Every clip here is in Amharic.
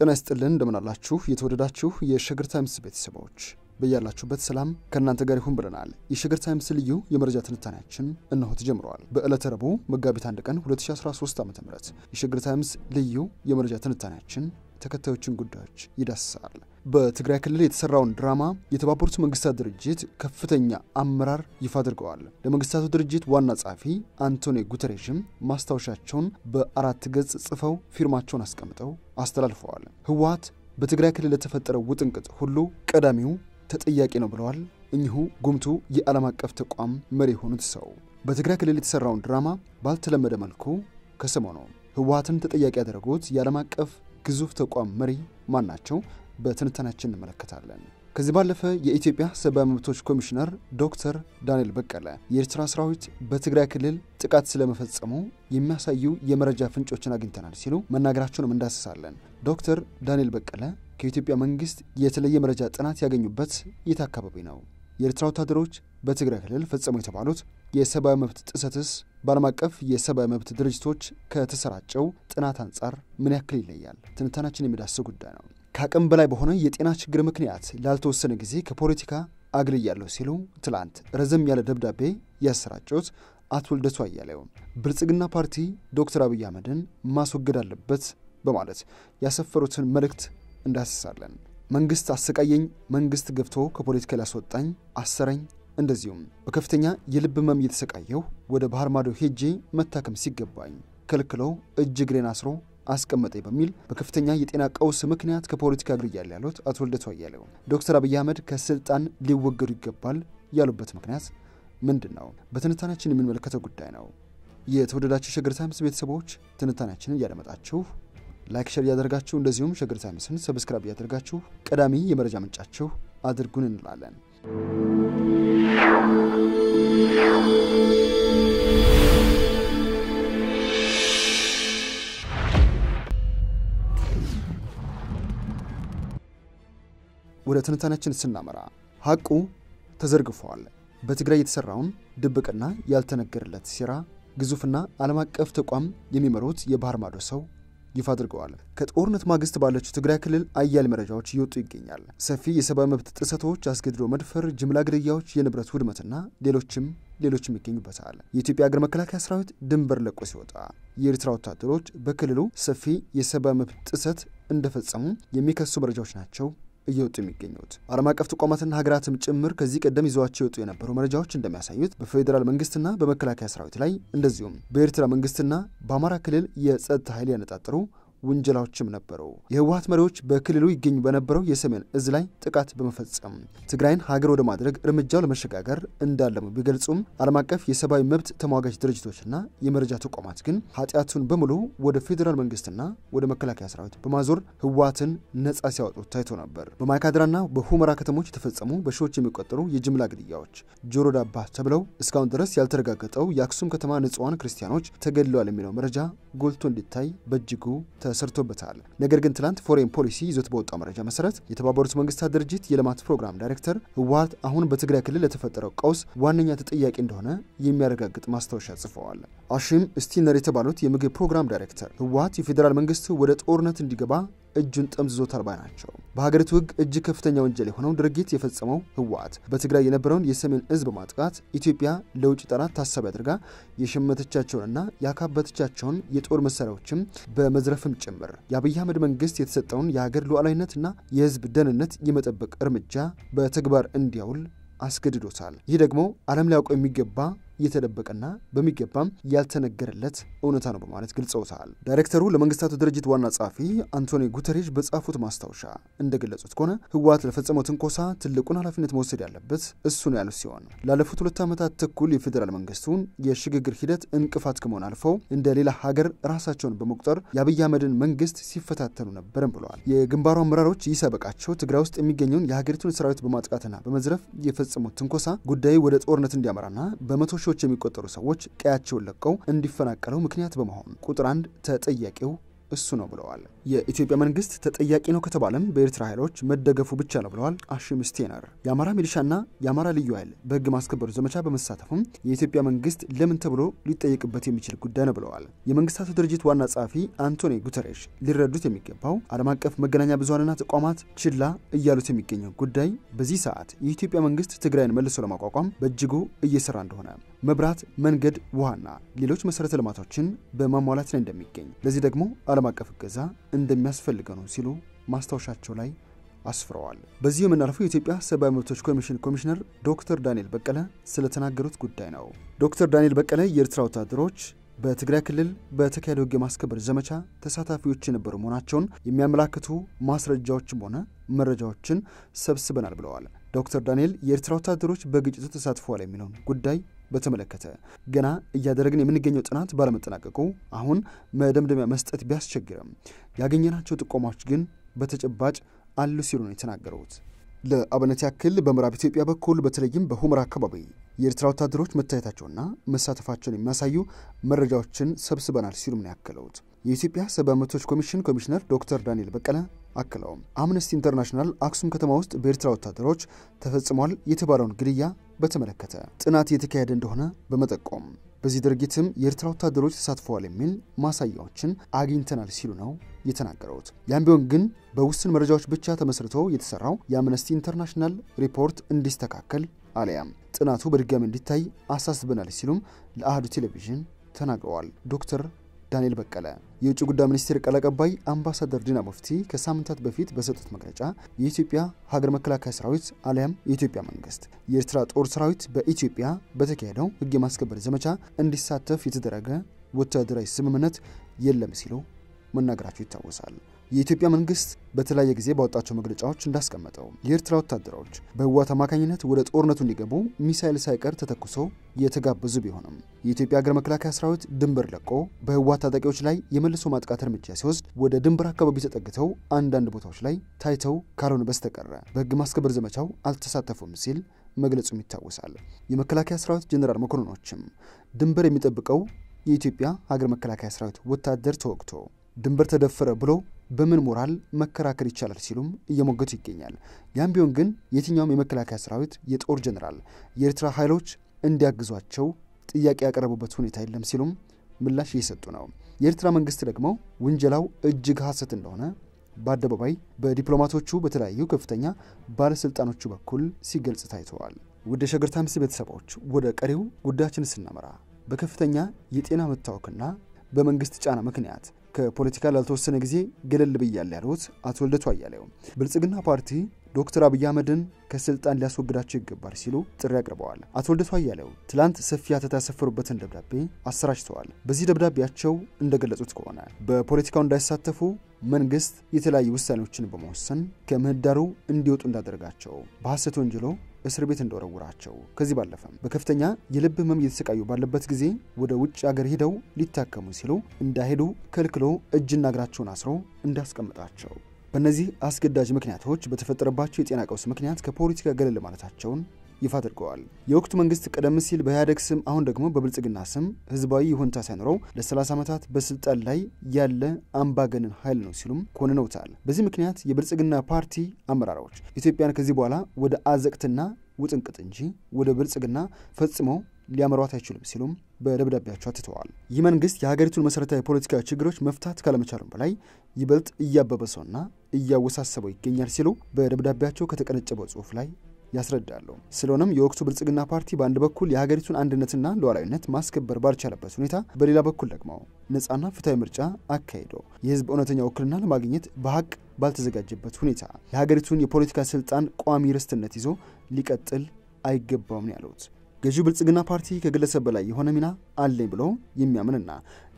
ጤና ይስጥልን እንደምናላችሁ የተወደዳችሁ የሸገር ታይምስ ቤተሰቦች በያላችሁበት ሰላም ከእናንተ ጋር ይሁን ብለናል። የሸገር ታይምስ ልዩ የመረጃ ትንታኔያችን እነሆ ተጀምረዋል። በዕለተ ረቡዕ መጋቢት አንድ ቀን 2013 ዓ ም የሸገር ታይምስ ልዩ የመረጃ ትንታኔያችን ተከታዮችን ጉዳዮች ይዳስሳል። በትግራይ ክልል የተሰራውን ድራማ የተባበሩት መንግስታት ድርጅት ከፍተኛ አመራር ይፋ አድርገዋል። ለመንግስታቱ ድርጅት ዋና ጸሐፊ አንቶኒ ጉተሬሽም ማስታወሻቸውን በአራት ገጽ ጽፈው ፊርማቸውን አስቀምጠው አስተላልፈዋል። ህወሓት በትግራይ ክልል ለተፈጠረው ውጥንቅጥ ሁሉ ቀዳሚው ተጠያቂ ነው ብለዋል። እኚሁ ጉምቱ የዓለም አቀፍ ተቋም መሪ የሆኑት ሰው በትግራይ ክልል የተሰራውን ድራማ ባልተለመደ መልኩ ከሰሞኑ ህወሓትን ተጠያቂ ያደረጉት የዓለም አቀፍ ግዙፍ ተቋም መሪ ማን ናቸው? በትንታኔያችን እንመለከታለን። ከዚህ ባለፈ የኢትዮጵያ ሰብአዊ መብቶች ኮሚሽነር ዶክተር ዳንኤል በቀለ የኤርትራ ሰራዊት በትግራይ ክልል ጥቃት ስለመፈጸሙ የሚያሳዩ የመረጃ ፍንጮችን አግኝተናል ሲሉ መናገራቸውንም እንዳስሳለን። ዶክተር ዳንኤል በቀለ ከኢትዮጵያ መንግስት የተለየ መረጃ ጥናት ያገኙበት የት አካባቢ ነው? የኤርትራ ወታደሮች በትግራይ ክልል ፈጸሙ የተባሉት የሰብአዊ መብት ጥሰትስ በዓለም አቀፍ የሰብአዊ መብት ድርጅቶች ከተሰራጨው ጥናት አንጻር ምን ያክል ይለያል? ትንታኔያችን የሚዳስሰው ጉዳይ ነው። ከአቅም በላይ በሆነ የጤና ችግር ምክንያት ላልተወሰነ ጊዜ ከፖለቲካ አግልያለሁ ሲሉ ትላንት ረዘም ያለ ደብዳቤ ያሰራጩት አቶ ልደቱ አያሌው ብልጽግና ፓርቲ ዶክተር አብይ አህመድን ማስወገድ አለበት በማለት ያሰፈሩትን መልእክት እንዳስሳለን። መንግስት አሰቃየኝ፣ መንግስት ገብቶ ከፖለቲካ ሊያስወጣኝ አሰረኝ፣ እንደዚሁም በከፍተኛ የልብ ህመም እየተሰቃየሁ ወደ ባህር ማዶ ሄጄ መታከም ሲገባኝ ከልክለው እጅ እግሬን አስሮ አስቀመጠኝ በሚል በከፍተኛ የጤና ቀውስ ምክንያት ከፖለቲካ አግልያለሁ ያሉት አቶ ልደቱ አያሌው ዶክተር አብይ አህመድ ከስልጣን ሊወገዱ ይገባል ያሉበት ምክንያት ምንድን ነው? በትንታኔያችን የምንመለከተው ጉዳይ ነው። የተወደዳችሁ ሸገር ታይምስ ቤተሰቦች ትንታኔያችንን እያደመጣችሁ like፣ share እያደርጋችሁ እንደዚሁም ሸገር ታይምስን subscribe እያደርጋችሁ ቀዳሚ የመረጃ ምንጫችሁ አድርጉን እንላለን። ወደ ትንታኔያችን ስናመራ ሀቁ ተዘርግፈዋል። በትግራይ የተሰራውን ድብቅና ያልተነገረለት ሴራ ግዙፍና ዓለም አቀፍ ተቋም የሚመሩት የባህር ማዶ ሰው ይፋ አድርገዋል። ከጦርነት ማግስት ባለችው ትግራይ ክልል አያሌ መረጃዎች እየወጡ ይገኛል። ሰፊ የሰብአዊ መብት ጥሰቶች፣ አስገድዶ መድፈር፣ ጅምላ ግድያዎች፣ የንብረት ውድመትና ሌሎችም ሌሎችም ይገኙበታል። የኢትዮጵያ ሀገር መከላከያ ሰራዊት ድንበር ለቆ ሲወጣ የኤርትራ ወታደሮች በክልሉ ሰፊ የሰብአዊ መብት ጥሰት እንደፈጸሙ የሚከሱ መረጃዎች ናቸው እየወጡ የሚገኙት። ዓለም አቀፍ ተቋማትና ሀገራትም ጭምር ከዚህ ቀደም ይዘዋቸው የወጡ የነበሩ መረጃዎች እንደሚያሳዩት በፌዴራል መንግስትና በመከላከያ ሰራዊት ላይ እንደዚሁም በኤርትራ መንግስትና በአማራ ክልል የጸጥታ ኃይል ያነጣጠሩ ውንጀላዎችም ነበሩ። የህወሀት መሪዎች በክልሉ ይገኙ በነበረው የሰሜን እዝ ላይ ጥቃት በመፈጸም ትግራይን ሀገር ወደ ማድረግ እርምጃው ለመሸጋገር እንዳለሙ ቢገልጹም ዓለም አቀፍ የሰብአዊ መብት ተሟጋች ድርጅቶችና የመረጃ ተቋማት ግን ኃጢአቱን በሙሉ ወደ ፌዴራል መንግስትና ወደ መከላከያ ሰራዊት በማዞር ህወሀትን ነጻ ሲያወጡ ታይቶ ነበር። በማይካድራና በሁመራ ከተሞች የተፈጸሙ በሺዎች የሚቆጠሩ የጅምላ ግድያዎች ጆሮ ዳባ ተብለው እስካሁን ድረስ ያልተረጋገጠው የአክሱም ከተማ ንጹሐን ክርስቲያኖች ተገድለዋል የሚለው መረጃ ጎልቶ እንዲታይ በእጅጉ ተሰርቶበታል። ነገር ግን ትላንት ፎሬን ፖሊሲ ይዞት በወጣው መረጃ መሰረት የተባበሩት መንግስታት ድርጅት የልማት ፕሮግራም ዳይሬክተር ህወሀት አሁን በትግራይ ክልል ለተፈጠረው ቀውስ ዋነኛ ተጠያቂ እንደሆነ የሚያረጋግጥ ማስታወሻ ጽፈዋል። አሺም ስቲነር የተባሉት የምግብ ፕሮግራም ዳይሬክተር ህወሀት የፌዴራል መንግስት ወደ ጦርነት እንዲገባ እጁን ጠምዝዞታል ባይ ናቸው። በሀገሪቱ ህግ እጅግ ከፍተኛ ወንጀል የሆነው ድርጊት የፈጸመው ህወሀት በትግራይ የነበረውን የሰሜን እዝ በማጥቃት ኢትዮጵያ ለውጭ ጠላት ታሳቢ አድርጋ የሸመተቻቸውንና ያካበተቻቸውን የጦር መሳሪያዎችም በመዝረፍም ጭምር የአብይ አህመድ መንግስት የተሰጠውን የሀገር ሉዓላዊነትና የህዝብ ደህንነት የመጠበቅ እርምጃ በተግባር እንዲያውል አስገድዶታል። ይህ ደግሞ ዓለም ሊያውቀው የሚገባ እየተደበቀና በሚገባም ያልተነገረለት እውነታ ነው በማለት ገልጸውታል። ዳይሬክተሩ ለመንግስታቱ ድርጅት ዋና ጸሐፊ አንቶኒ ጉተሬሽ በጻፉት ማስታወሻ እንደገለጹት ከሆነ ህወሀት ለፈጸመው ትንኮሳ ትልቁን ኃላፊነት መውሰድ ያለበት እሱ ነው ያሉት ሲሆን ላለፉት ሁለት ዓመታት ተኩል የፌዴራል መንግስቱን የሽግግር ሂደት እንቅፋት ከመሆን አልፈው እንደ ሌላ ሀገር ራሳቸውን በመቁጠር የአብይ አህመድን መንግስት ሲፈታተኑ ነበርም ብለዋል። የግንባሩ አመራሮች ይህ ሳይበቃቸው ትግራይ ውስጥ የሚገኘውን የሀገሪቱን ሰራዊት በማጥቃትና በመዝረፍ የፈጸሙት ትንኮሳ ጉዳዩ ወደ ጦርነት እንዲያመራና በመቶ ሺዎች የሚቆጠሩ ሰዎች ቀያቸውን ለቀው እንዲፈናቀሉ ምክንያት በመሆን ቁጥር አንድ ተጠያቂው እሱ ነው ብለዋል። የኢትዮጵያ መንግስት ተጠያቂ ነው ከተባለም በኤርትራ ኃይሎች መደገፉ ብቻ ነው ብለዋል አሺም ስቴነር። የአማራ ሚሊሻና የአማራ ልዩ ኃይል በህግ ማስከበሩ ዘመቻ በመሳተፉም የኢትዮጵያ መንግስት ለምን ተብሎ ሊጠየቅበት የሚችል ጉዳይ ነው ብለዋል። የመንግስታቱ ድርጅት ዋና ጸሐፊ አንቶኒ ጉተሬሽ ሊረዱት የሚገባው ዓለም አቀፍ መገናኛ ብዙሃንና ተቋማት ችላ እያሉት የሚገኘው ጉዳይ በዚህ ሰዓት የኢትዮጵያ መንግስት ትግራይን መልሶ ለማቋቋም በእጅጉ እየሰራ እንደሆነ መብራት፣ መንገድ፣ ውሃና ሌሎች መሰረተ ልማቶችን በማሟላት ላይ እንደሚገኝ ለዚህ ደግሞ ዓለም አቀፍ እገዛ እንደሚያስፈልገው ነው ሲሉ ማስታወሻቸው ላይ አስፍረዋል። በዚህ የምናልፈው የኢትዮጵያ ሰብአዊ መብቶች ኮሚሽን ኮሚሽነር ዶክተር ዳንኤል በቀለ ስለተናገሩት ጉዳይ ነው። ዶክተር ዳንኤል በቀለ የኤርትራ ወታደሮች በትግራይ ክልል በተካሄደው ህግ የማስከበር ዘመቻ ተሳታፊዎች የነበሩ መሆናቸውን የሚያመላክቱ ማስረጃዎችም ሆነ መረጃዎችን ሰብስበናል ብለዋል። ዶክተር ዳንኤል የኤርትራ ወታደሮች በግጭቱ ተሳትፈዋል የሚለውን ጉዳይ በተመለከተ ገና እያደረግን የምንገኘው ጥናት ባለመጠናቀቁ አሁን መደምደሚያ መስጠት ቢያስቸግርም ያገኘናቸው ጥቆማዎች ግን በተጨባጭ አሉ ሲሉ ነው የተናገሩት። ለአብነት ያክል በምዕራብ ኢትዮጵያ በኩል በተለይም በሁመራ አካባቢ የኤርትራ ወታደሮች መታየታቸውና መሳተፋቸውን የሚያሳዩ መረጃዎችን ሰብስበናል ሲሉም ነው ያከሉት። የኢትዮጵያ ሰብአዊ መብቶች ኮሚሽን ኮሚሽነር ዶክተር ዳንኤል በቀለ አክለውም አምነስቲ ኢንተርናሽናል አክሱም ከተማ ውስጥ በኤርትራ ወታደሮች ተፈጽሟል የተባለውን ግድያ በተመለከተ ጥናት እየተካሄደ እንደሆነ በመጠቆም በዚህ ድርጊትም የኤርትራ ወታደሮች ተሳትፈዋል የሚል ማሳያዎችን አግኝተናል ሲሉ ነው የተናገሩት። ያም ቢሆን ግን በውስን መረጃዎች ብቻ ተመስርቶ የተሰራው የአምነስቲ ኢንተርናሽናል ሪፖርት እንዲስተካከል አሊያም ጥናቱ በድጋሚ እንዲታይ አሳስበናል ሲሉም ለአህዱ ቴሌቪዥን ተናግረዋል። ዶክተር ዳንኤል በቀለ የውጭ ጉዳይ ሚኒስቴር ቃል አቀባይ አምባሳደር ዲና ሙፍቲ ከሳምንታት በፊት በሰጡት መግለጫ የኢትዮጵያ ሀገር መከላከያ ሰራዊት አሊያም የኢትዮጵያ መንግስት የኤርትራ ጦር ሰራዊት በኢትዮጵያ በተካሄደው ሕግ የማስከበር ዘመቻ እንዲሳተፍ የተደረገ ወታደራዊ ስምምነት የለም ሲሉ መናገራቸው ይታወሳል። የኢትዮጵያ መንግስት በተለያየ ጊዜ ባወጣቸው መግለጫዎች እንዳስቀመጠው የኤርትራ ወታደሮች በህወሓት አማካኝነት ወደ ጦርነቱ እንዲገቡ ሚሳይል ሳይቀር ተተኩሶ የተጋበዙ ቢሆንም የኢትዮጵያ ሀገር መከላከያ ሰራዊት ድንበር ለቆ በህወሓት ታጣቂዎች ላይ የመልሶ ማጥቃት እርምጃ ሲወስድ ወደ ድንበር አካባቢ ተጠግተው አንዳንድ ቦታዎች ላይ ታይተው ካልሆነ በስተቀረ በህግ ማስከበር ዘመቻው አልተሳተፉም ሲል መግለጹም ይታወሳል። የመከላከያ ሰራዊት ጀኔራል መኮንኖችም ድንበር የሚጠብቀው የኢትዮጵያ ሀገር መከላከያ ሰራዊት ወታደር ተወግቶ ድንበር ተደፈረ ብሎ በምን ሞራል መከራከር ይቻላል ሲሉም እየሞገቱ ይገኛል። ያም ቢሆን ግን የትኛውም የመከላከያ ሰራዊት የጦር ጀኔራል የኤርትራ ኃይሎች እንዲያግዟቸው ጥያቄ ያቀረቡበት ሁኔታ የለም ሲሉም ምላሽ እየሰጡ ነው። የኤርትራ መንግስት ደግሞ ውንጀላው እጅግ ሐሰት እንደሆነ በአደባባይ በዲፕሎማቶቹ በተለያዩ ከፍተኛ ባለስልጣኖቹ በኩል ሲገልጽ ታይተዋል። ወደ ሸገር ታይምስ ቤተሰቦች ወደ ቀሪው ጉዳያችን ስናመራ በከፍተኛ የጤና መታወክና በመንግስት ጫና ምክንያት ከፖለቲካ ላልተወሰነ ጊዜ ገለል ብያለሁ ያሉት አቶ ልደቱ አያሌው ብልጽግና ፓርቲ ዶክተር አብይ አህመድን ከስልጣን ሊያስወግዳቸው ይገባል ሲሉ ጥሪ አቅርበዋል። አቶ ልደቱ አያሌው ትላንት ሰፊ አተታ ያሰፈሩበትን ደብዳቤ አሰራጭተዋል። በዚህ ደብዳቤያቸው እንደገለጹት ከሆነ በፖለቲካው እንዳይሳተፉ መንግስት የተለያዩ ውሳኔዎችን በመወሰን ከምህዳሩ እንዲወጡ እንዳደረጋቸው በሐሰት ወንጀሎ እስር ቤት እንደወረውራቸው ከዚህ ባለፈም በከፍተኛ የልብ ህመም እየተሰቃዩ ባለበት ጊዜ ወደ ውጭ ሀገር ሄደው ሊታከሙ ሲሉ እንዳይሄዱ ከልክሎ እጅና እግራቸውን አስሮ እንዳስቀምጣቸው። በእነዚህ አስገዳጅ ምክንያቶች በተፈጠረባቸው የጤና ቀውስ ምክንያት ከፖለቲካ ገለል ማለታቸውን ይፋ አድርገዋል። የወቅቱ መንግስት ቀደም ሲል በኢህአዴግ ስም አሁን ደግሞ በብልጽግና ስም ህዝባዊ ይሁንታ ሳይኖረው ለ30 ዓመታት በስልጣን ላይ ያለ አምባገነን ኃይል ነው ሲሉም ኮንነውታል። በዚህ ምክንያት የብልጽግና ፓርቲ አመራሮች ኢትዮጵያን ከዚህ በኋላ ወደ አዘቅትና ውጥንቅጥ እንጂ ወደ ብልጽግና ፈጽሞ ሊያመሯት አይችሉም ሲሉም በደብዳቤያቸው አትተዋል። ይህ መንግስት የሀገሪቱን መሠረታዊ ፖለቲካዊ ችግሮች መፍታት ካለመቻሉም በላይ ይበልጥ እያበበሰውና እያወሳሰበው ይገኛል ሲሉ በደብዳቤያቸው ከተቀነጨበው ጽሑፍ ላይ ያስረዳሉ። ስለሆነም የወቅቱ ብልጽግና ፓርቲ በአንድ በኩል የሀገሪቱን አንድነትና ሉዓላዊነት ማስከበር ባልቻለበት ሁኔታ፣ በሌላ በኩል ደግሞ ነፃና ፍትሐዊ ምርጫ አካሂዶ የህዝብ እውነተኛ ውክልና ለማግኘት በሀቅ ባልተዘጋጀበት ሁኔታ የሀገሪቱን የፖለቲካ ስልጣን ቋሚ ርስትነት ይዞ ሊቀጥል አይገባውም ያሉት። ገዢው ብልጽግና ፓርቲ ከግለሰብ በላይ የሆነ ሚና አለኝ ብሎ የሚያምንና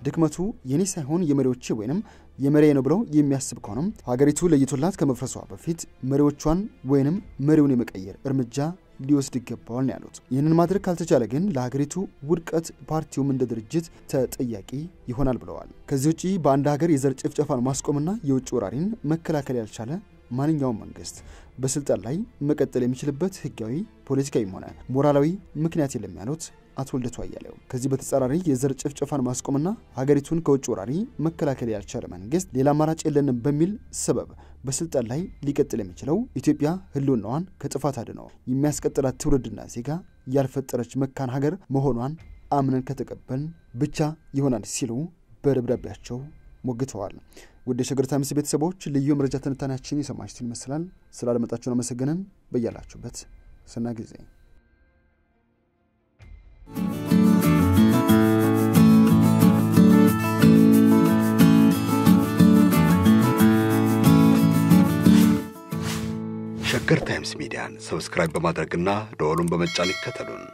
ድክመቱ የኔ ሳይሆን የመሪዎቼ ወይንም የመሪ ነው ብለው የሚያስብ ከሆነም ሀገሪቱ ለይቶላት ከመፍረሷ በፊት መሪዎቿን ወይንም መሪውን የመቀየር እርምጃ ሊወስድ ይገባዋል ነው ያሉት። ይህንን ማድረግ ካልተቻለ ግን ለሀገሪቱ ውድቀት ፓርቲውም እንደ ድርጅት ተጠያቂ ይሆናል ብለዋል። ከዚህ ውጪ በአንድ ሀገር የዘር ጭፍጨፋን ማስቆምና የውጭ ወራሪን መከላከል ያልቻለ ማንኛውም መንግስት በስልጣን ላይ መቀጠል የሚችልበት ህጋዊ፣ ፖለቲካዊም ሆነ ሞራላዊ ምክንያት የለም ያሉት አቶ ልደቱ አያሌው። ከዚህ በተጻራሪ የዘር ጭፍጨፋን ማስቆምና ሀገሪቱን ከውጭ ወራሪ መከላከል ያልቻለ መንግስት ሌላ አማራጭ የለንም በሚል ሰበብ በስልጣን ላይ ሊቀጥል የሚችለው ኢትዮጵያ ህልውናዋን ከጥፋት አድነው የሚያስቀጥላት ትውልድና ዜጋ ያልፈጠረች መካን ሀገር መሆኗን አምነን ከተቀበልን ብቻ ይሆናል ሲሉ በደብዳቤያቸው ሞግተዋል። ውድ የሸገር ታይምስ ቤተሰቦች ልዩ መረጃ ትንታኔያችን የሰማችሁትን ይመስላል። ስላደመጣችሁን አመሰግነን። በያላችሁበት ሰና ጊዜ ሸገር ታይምስ ሚዲያን ሰብስክራይብ በማድረግና ደወሉን በመጫን ይከተሉን።